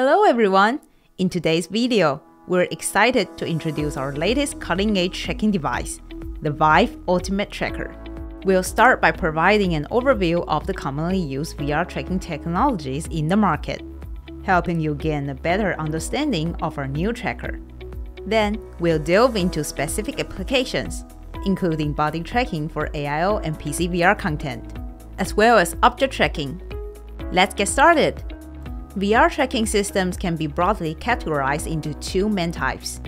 Hello everyone! In today's video, we're excited to introduce our latest cutting-edge tracking device, the Vive Ultimate Tracker. We'll start by providing an overview of the commonly used VR tracking technologies in the market, helping you gain a better understanding of our new tracker. Then, we'll delve into specific applications, including body tracking for AIO and PC VR content, as well as object tracking. Let's get started! VR tracking systems can be broadly categorized into two main types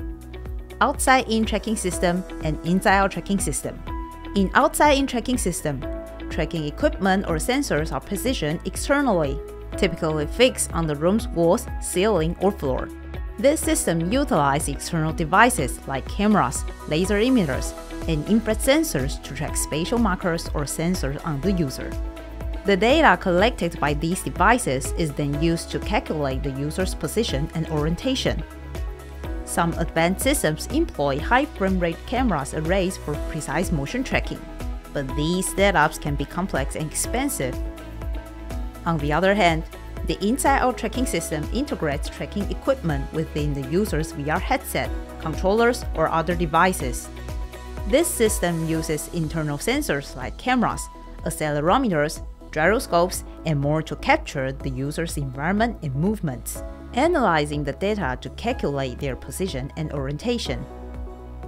outside in tracking system and inside out tracking system. In outside in tracking system, tracking equipment or sensors are positioned externally, typically fixed on the room's walls, ceiling, or floor. This system utilizes external devices like cameras, laser emitters, and infrared sensors to track spatial markers or sensors on the user. The data collected by these devices is then used to calculate the user's position and orientation. Some advanced systems employ high frame rate cameras arrays for precise motion tracking, but these setups can be complex and expensive. On the other hand, the inside-out tracking system integrates tracking equipment within the user's VR headset, controllers, or other devices. This system uses internal sensors like cameras, accelerometers, gyroscopes, and more to capture the user's environment and movements, analyzing the data to calculate their position and orientation.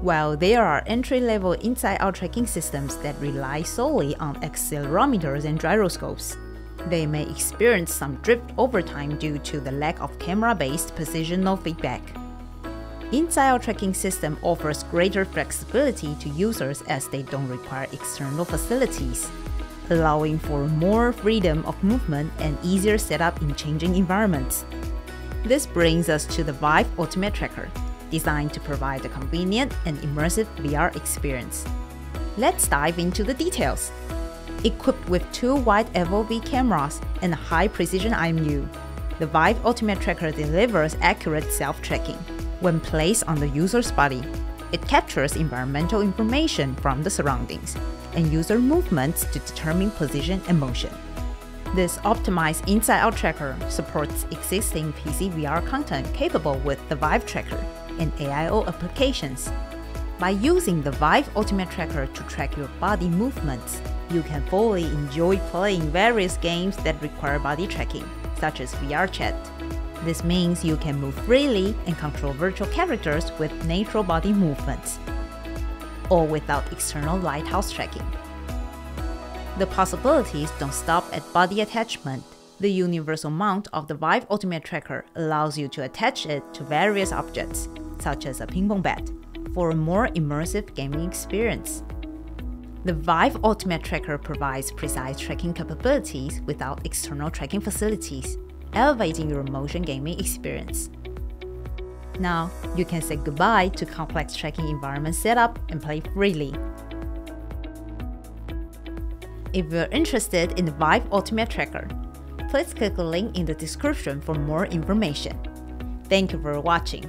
While there are entry-level inside-out tracking systems that rely solely on accelerometers and gyroscopes, they may experience some drift over time due to the lack of camera-based positional feedback. Inside-out tracking system offers greater flexibility to users as they don't require external facilities allowing for more freedom of movement and easier setup in changing environments. This brings us to the Vive Ultimate Tracker, designed to provide a convenient and immersive VR experience. Let's dive into the details. Equipped with two wide FOV cameras and a high precision IMU, the Vive Ultimate Tracker delivers accurate self-tracking. When placed on the user's body, it captures environmental information from the surroundings and user movements to determine position and motion. This optimized inside-out tracker supports existing PC VR content capable with the Vive Tracker and AIO applications. By using the Vive Ultimate Tracker to track your body movements, you can fully enjoy playing various games that require body tracking, such as VR Chat, this means you can move freely and control virtual characters with natural body movements, or without external lighthouse tracking. The possibilities don't stop at body attachment. The universal mount of the Vive Ultimate Tracker allows you to attach it to various objects, such as a ping pong bat, for a more immersive gaming experience. The Vive Ultimate Tracker provides precise tracking capabilities without external tracking facilities, elevating your motion gaming experience. Now, you can say goodbye to complex tracking environment setup and play freely. If you're interested in the Vive Ultimate Tracker, please click the link in the description for more information. Thank you for watching.